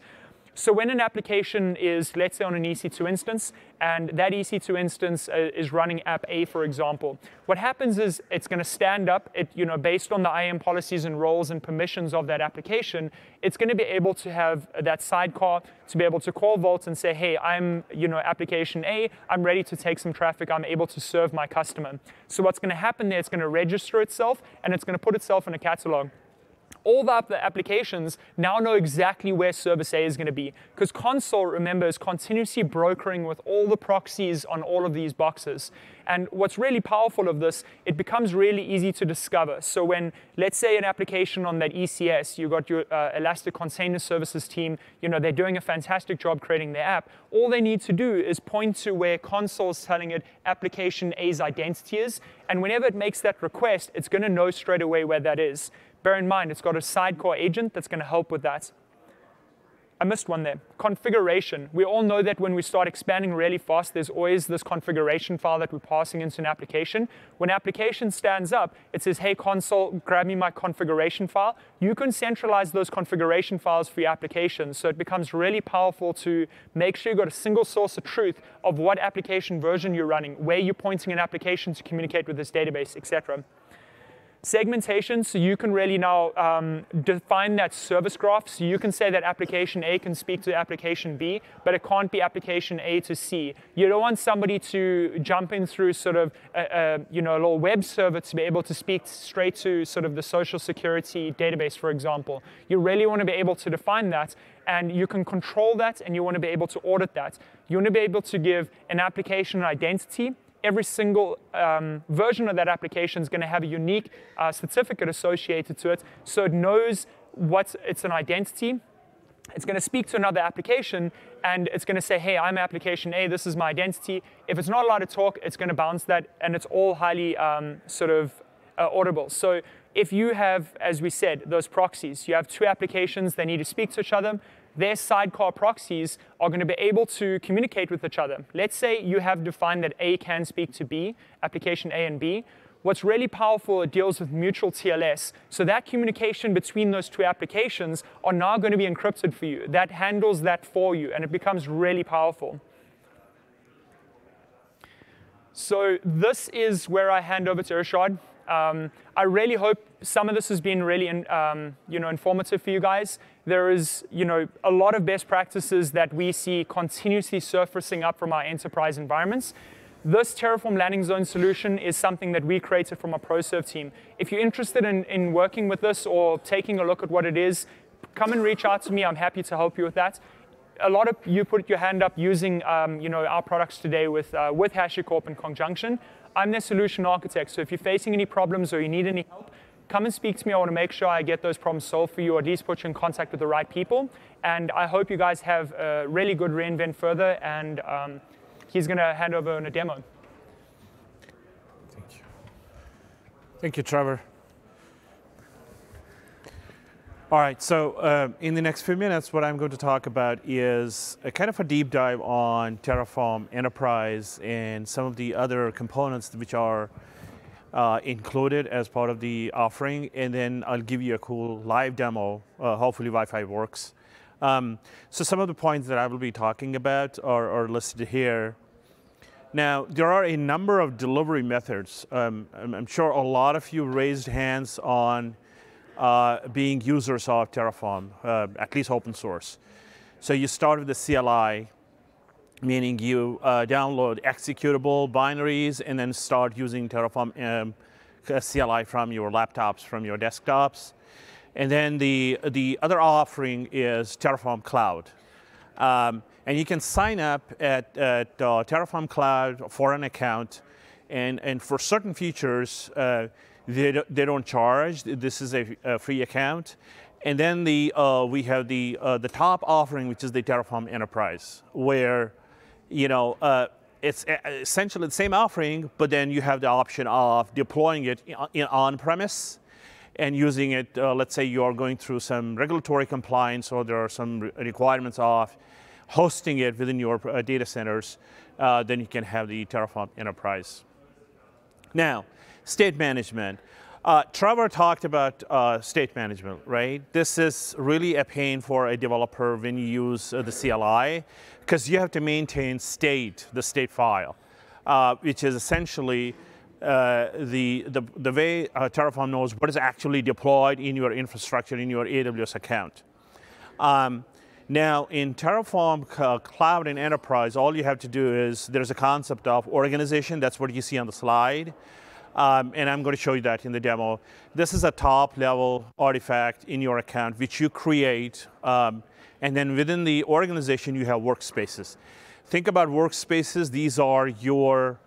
So when an application is, let's say, on an EC2 instance, and that EC2 instance uh, is running app A, for example, what happens is it's going to stand up, it, you know, based on the IAM policies and roles and permissions of that application, it's going to be able to have that sidecar to be able to call Vault and say, hey, I'm, you know, application A, I'm ready to take some traffic, I'm able to serve my customer. So what's going to happen there, it's going to register itself, and it's going to put itself in a catalog all the applications now know exactly where service A is going to be. Because Consul, remember, is continuously brokering with all the proxies on all of these boxes. And what's really powerful of this, it becomes really easy to discover. So when, let's say, an application on that ECS, you got your uh, Elastic Container Services team, you know, they're doing a fantastic job creating their app. All they need to do is point to where Consul is telling it application A's identity is. And whenever it makes that request, it's going to know straight away where that is. Bear in mind, it's got a sidecar agent that's going to help with that. I missed one there. Configuration. We all know that when we start expanding really fast, there's always this configuration file that we're passing into an application. When application stands up, it says, hey, Consul, grab me my configuration file. You can centralize those configuration files for your application. So it becomes really powerful to make sure you've got a single source of truth of what application version you're running, where you're pointing an application to communicate with this database, etc. Segmentation, so you can really now um, define that service graph. So you can say that application A can speak to application B, but it can't be application A to C. You don't want somebody to jump in through sort of a, a, you know, a little web server to be able to speak straight to sort of the social security database, for example. You really want to be able to define that and you can control that and you want to be able to audit that. You want to be able to give an application an identity. Every single um, version of that application is going to have a unique uh, certificate associated to it, so it knows what it's an identity. It's going to speak to another application and it's going to say, hey, I'm application A, this is my identity. If it's not allowed to talk, it's going to bounce that, and it's all highly um, sort of uh, audible. So if you have, as we said, those proxies, you have two applications, they need to speak to each other, their sidecar proxies are going to be able to communicate with each other. Let's say you have defined that A can speak to B, application A and B. What's really powerful, it deals with mutual TLS. So that communication between those two applications are now going to be encrypted for you. That handles that for you, and it becomes really powerful. So this is where I hand over to Irshad. Um, I really hope some of this has been really in, um, you know, informative for you guys. There is you know, a lot of best practices that we see continuously surfacing up from our enterprise environments. This Terraform landing zone solution is something that we created from our ProServe team. If you're interested in, in working with this or taking a look at what it is, come and reach out to me. I'm happy to help you with that. A lot of you put your hand up using um, you know, our products today with, uh, with HashiCorp in conjunction. I'm their solution architect, so if you're facing any problems or you need any help, come and speak to me. I want to make sure I get those problems solved for you, or at least put you in contact with the right people. And I hope you guys have a really good reInvent further, and um, he's going to hand over on a demo. Thank you. Thank you, Trevor. All right, so uh, in the next few minutes, what I'm going to talk about is a kind of a deep dive on Terraform Enterprise and some of the other components which are uh, included as part of the offering, and then I'll give you a cool live demo. Uh, hopefully, Wi-Fi works. Um, so some of the points that I will be talking about are, are, listed here. Now, there are a number of delivery methods. Um, I'm, sure a lot of you raised hands on uh, being users of Terraform, uh, at least open source. So you start with the CLI, meaning you uh, download executable binaries and then start using Terraform um, CLI from your laptops, from your desktops. And then the, the other offering is Terraform Cloud. Um, and you can sign up at, at uh, Terraform Cloud for an account. And, and for certain features, uh, they, they don't charge. This is a, a free account. And then the, uh, we have the, uh, the top offering, which is the Terraform Enterprise, where you know, uh, it's essentially the same offering, but then you have the option of deploying it in, on-premise and using it, uh, let's say you are going through some regulatory compliance or there are some requirements of hosting it within your uh, data centers, uh, then you can have the Terraform Enterprise. Now, state management. Uh, Trevor talked about uh, state management, right? This is really a pain for a developer when you use uh, the CLI, because you have to maintain state, the state file, uh, which is essentially uh, the, the, the way uh, Terraform knows what is actually deployed in your infrastructure, in your AWS account. Um, now, in Terraform Cloud and Enterprise, all you have to do is, there's a concept of organization, that's what you see on the slide. Um, and I'm going to show you that in the demo. This is a top level artifact in your account which you create. Um, and then within the organization, you have workspaces. Think about workspaces. These are your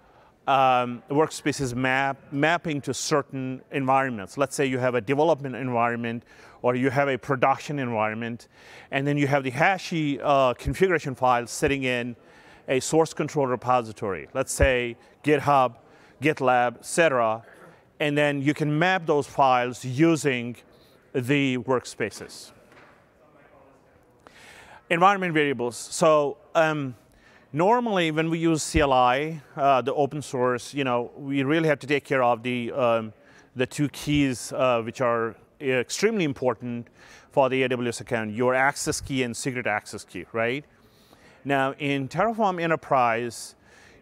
um, workspaces map, mapping to certain environments. Let's say you have a development environment or you have a production environment, and then you have the Hashi uh, configuration file sitting in a source control repository. Let's say GitHub GitLab, etc. And then you can map those files using the workspaces. Environment variables. So um, normally when we use CLI, uh, the open source, you know, we really have to take care of the, um, the two keys uh, which are extremely important for the AWS account, your access key and secret access key, right? Now in Terraform Enterprise,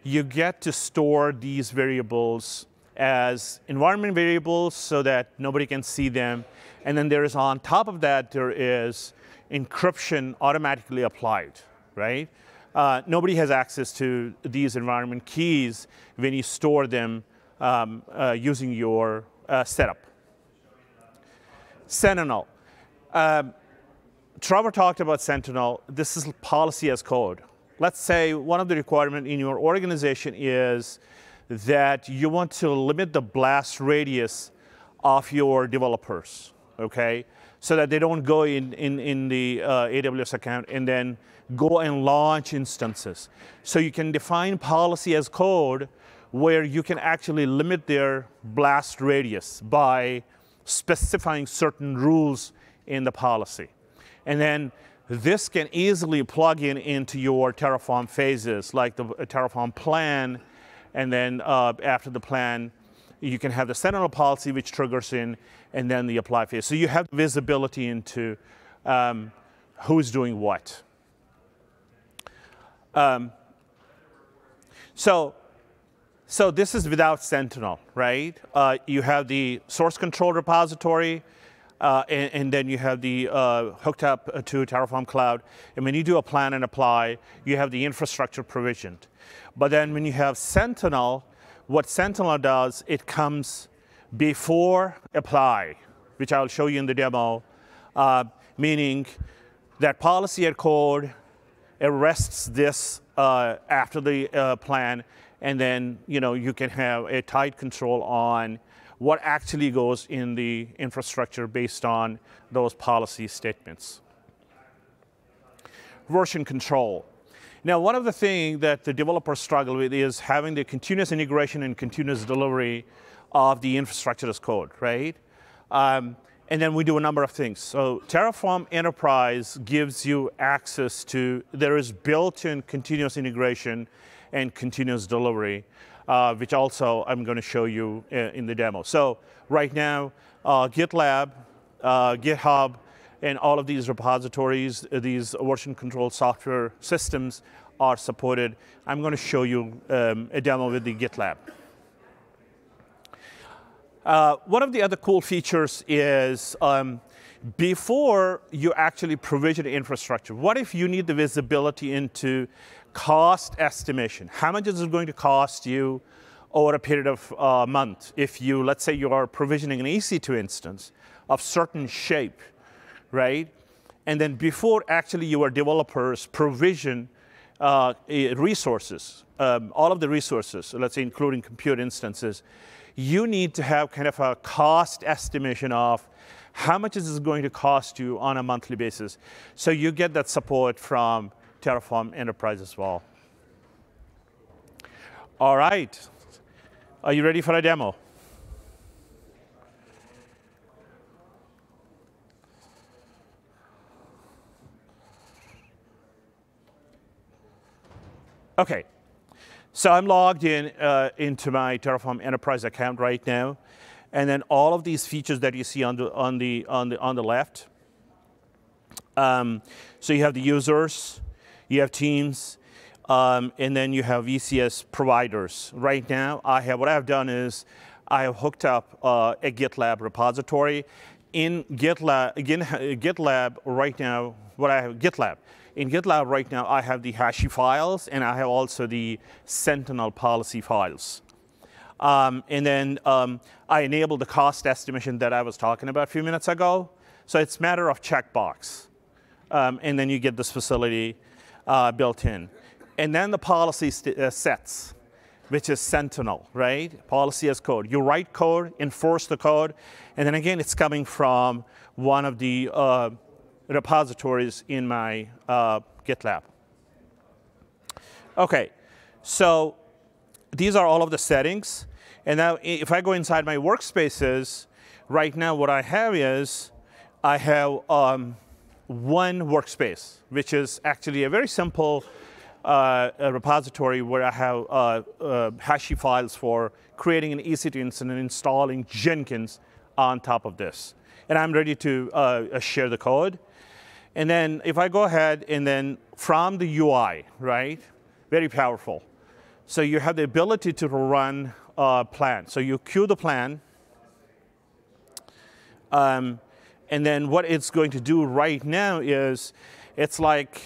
you get to store these variables as environment variables so that nobody can see them. And then there is on top of that, there is encryption automatically applied, right? Uh, nobody has access to these environment keys when you store them um, uh, using your uh, setup. Sentinel. Um, Trevor talked about Sentinel. This is policy as code. Let's say one of the requirements in your organization is that you want to limit the blast radius of your developers, okay? So that they don't go in, in, in the uh, AWS account and then go and launch instances. So you can define policy as code where you can actually limit their blast radius by specifying certain rules in the policy. And then this can easily plug in into your Terraform phases, like the Terraform plan, and then uh, after the plan, you can have the Sentinel policy which triggers in, and then the apply phase. So you have visibility into um, who's doing what. Um, so, so this is without Sentinel, right? Uh, you have the source control repository, uh, and, and, then you have the uh, hooked up to Terraform Cloud. And when you do a plan and apply, you have the infrastructure provisioned. But then when you have Sentinel, what Sentinel does, it comes before apply, which I'll show you in the demo, uh, meaning that policy at code arrests this uh, after the uh, plan, and then you know you can have a tight control on what actually goes in the infrastructure based on those policy statements. Version control. Now, one of the things that the developers struggle with is having the continuous integration and continuous delivery of the infrastructure as code, right? Um, and then we do a number of things. So Terraform Enterprise gives you access to, there is built-in continuous integration and continuous delivery, uh, which also I'm going to show you uh, in the demo. So right now, uh, GitLab, uh, GitHub, and all of these repositories, uh, these version control software systems are supported. I'm going to show you um, a demo with the GitLab. Uh, one of the other cool features is um, before you actually provision infrastructure, what if you need the visibility into cost estimation? How much is it going to cost you over a period of a uh, month if you, let's say you are provisioning an EC2 instance of certain shape, right? And then before actually your developers provision uh, resources, um, all of the resources, let's say including compute instances, you need to have kind of a cost estimation of how much is this going to cost you on a monthly basis. So you get that support from Terraform Enterprise as well. All right. Are you ready for a demo? Okay, so I'm logged in uh, into my Terraform Enterprise account right now, and then all of these features that you see on the on the on the on the left. Um, so you have the users, you have teams, um, and then you have VCS providers. Right now, I have what I've done is I have hooked up uh, a GitLab repository. In GitLab, again, GitLab right now, what I have GitLab in GitLab right now, I have the Hashi files, and I have also the Sentinel policy files. Um, and then um, I enable the cost estimation that I was talking about a few minutes ago. So it's a matter of checkbox. Um, and then you get this facility uh, built in. And then the policy uh, sets, which is Sentinel, right? Policy as code. You write code, enforce the code, and then again, it's coming from one of the uh, repositories in my uh, GitLab. Okay, so these are all of the settings. And now if I go inside my workspaces, right now what I have is I have um, one workspace, which is actually a very simple uh, repository where I have uh, uh, Hashi files for creating an EC2 instance and installing Jenkins on top of this. And I'm ready to uh, share the code. And then if I go ahead and then from the UI, right, very powerful. So you have the ability to run a plan. So you queue the plan, um, and then what it's going to do right now is it's like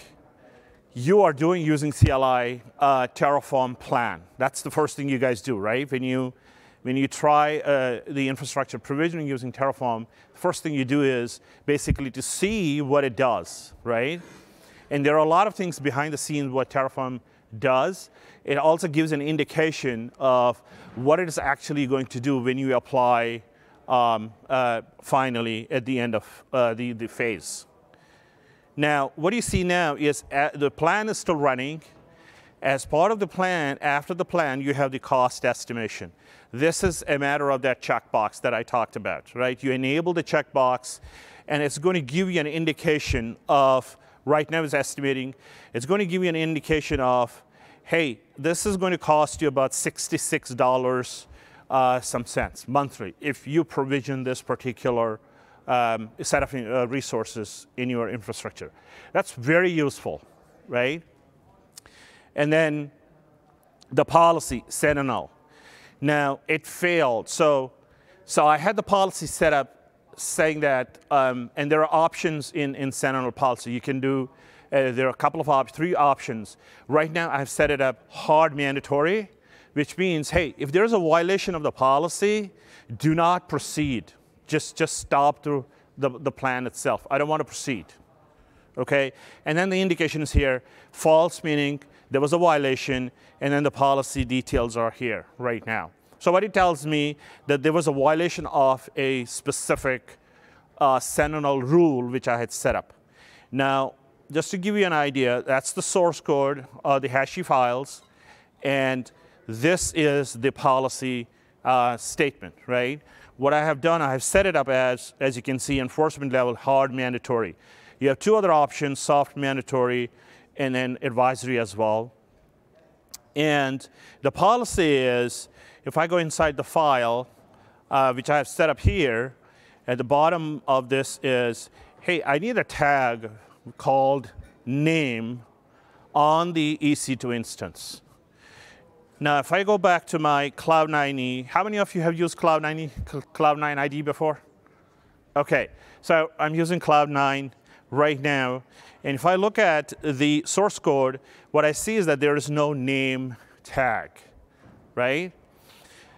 you are doing using CLI uh, Terraform plan. That's the first thing you guys do, right? When you when you try uh, the infrastructure provisioning using Terraform, first thing you do is basically to see what it does, right? And there are a lot of things behind the scenes what Terraform does. It also gives an indication of what it is actually going to do when you apply um, uh, finally at the end of uh, the, the phase. Now, what you see now is uh, the plan is still running. As part of the plan, after the plan, you have the cost estimation. This is a matter of that checkbox that I talked about, right? You enable the checkbox, and it's going to give you an indication of, right now it's estimating, it's going to give you an indication of, hey, this is going to cost you about $66 uh, some cents monthly if you provision this particular um, set of uh, resources in your infrastructure. That's very useful, right? And then the policy, Sentinel. Now, it failed. So, so I had the policy set up saying that, um, and there are options in, in Sentinel policy. You can do, uh, there are a couple of options, three options. Right now, I've set it up hard mandatory, which means, hey, if there's a violation of the policy, do not proceed. Just, just stop the, the, the plan itself. I don't want to proceed. Okay? And then the indication is here, false meaning there was a violation, and then the policy details are here right now. So what it tells me that there was a violation of a specific uh, Sentinel rule which I had set up. Now, just to give you an idea, that's the source code, uh, the Hashi files, and this is the policy uh, statement, right? What I have done, I have set it up as, as you can see, enforcement level, hard mandatory. You have two other options, soft mandatory, and then advisory as well. And the policy is, if I go inside the file, uh, which I have set up here, at the bottom of this is, hey, I need a tag called name on the EC2 instance. Now, if I go back to my Cloud9, how many of you have used Cloud9, Cloud9 IDE before? Okay, so I'm using Cloud9 right now. And if I look at the source code, what I see is that there is no name tag, right?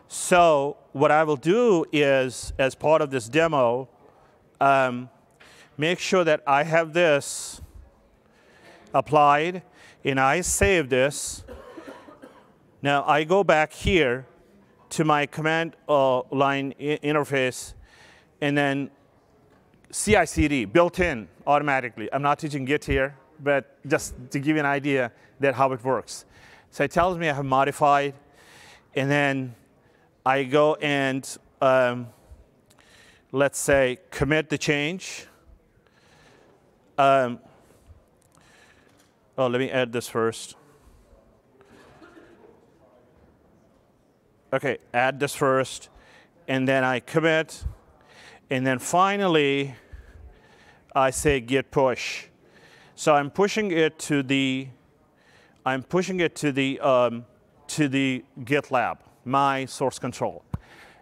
So what I will do is, as part of this demo, um, make sure that I have this applied, and I save this, now I go back here to my command uh, line interface and then CI/CD built in automatically. I'm not teaching Git here, but just to give you an idea that how it works. So it tells me I have modified, and then I go and um, let's say commit the change. Um, oh, let me add this first. Okay, add this first, and then I commit, and then finally, I say git push. So I'm pushing it to the, I'm pushing it to the, um, to the GitLab, my source control.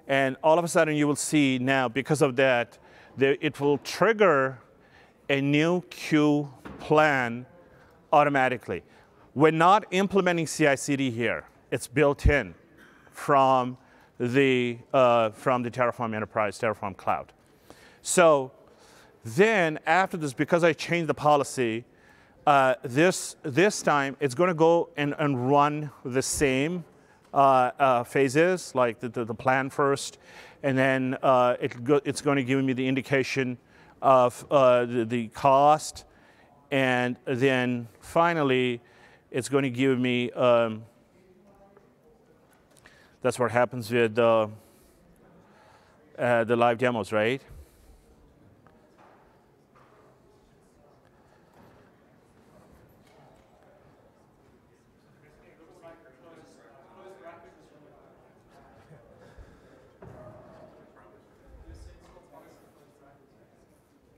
And all of a sudden you will see now, because of that, it will trigger a new queue plan automatically. We're not implementing CI/CD here. It's built in from the, uh, from the Terraform Enterprise, Terraform Cloud. So then after this, because I changed the policy, uh, this, this time it's going to go and, and run the same uh, uh, phases, like the, the, the, plan first, and then uh, it go, it's going to give me the indication of uh, the, the cost, and then finally it's going to give me um, that's what happens with uh, uh, the live demos, right?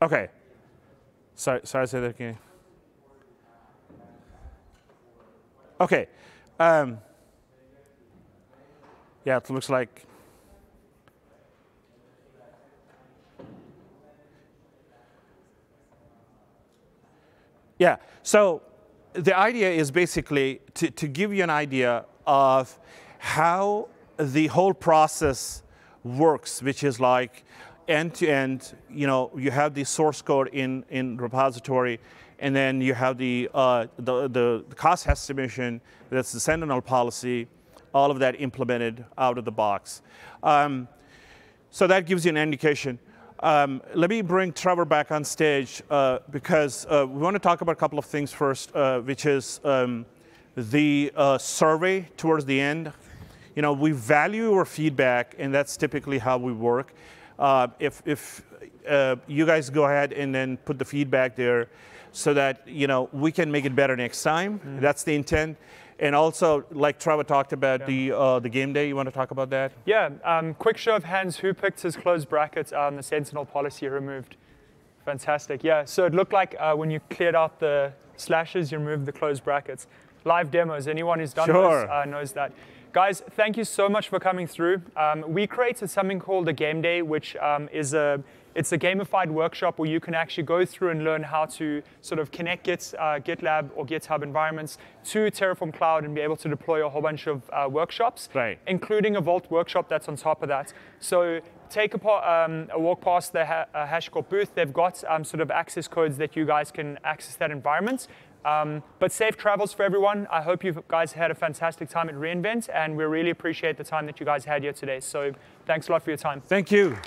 Okay. Sorry, sorry, say that again. Okay. Um, yeah, it looks like. Yeah, so the idea is basically to, to give you an idea of how the whole process works, which is like end to end, you know, you have the source code in, in repository, and then you have the, uh, the, the, the, cost estimation, that's the Sentinel policy, all of that implemented out of the box. Um, so that gives you an indication. Um, let me bring Trevor back on stage uh, because uh, we want to talk about a couple of things first, uh, which is um, the uh, survey towards the end. You know, we value your feedback, and that's typically how we work. Uh, if if uh, you guys go ahead and then put the feedback there, so that you know we can make it better next time. Mm. That's the intent. And also, like Trevor talked about yeah. the uh, the game day, you want to talk about that? Yeah. Um, quick show of hands. Who picked his closed brackets on the Sentinel policy removed? Fantastic. Yeah. So it looked like uh, when you cleared out the slashes, you removed the closed brackets. Live demos. Anyone who's done sure. this uh, knows that. Guys, thank you so much for coming through. Um, we created something called a game day, which um, is a it's a gamified workshop where you can actually go through and learn how to sort of connect Git, uh, GitLab or GitHub environments to Terraform Cloud and be able to deploy a whole bunch of uh, workshops, right. including a Vault workshop that's on top of that. So take a, um, a walk past the ha HashiCorp booth. They've got um, sort of access codes that you guys can access that environment. Um, but safe travels for everyone. I hope you guys had a fantastic time at reInvent, and we really appreciate the time that you guys had here today. So thanks a lot for your time. Thank you.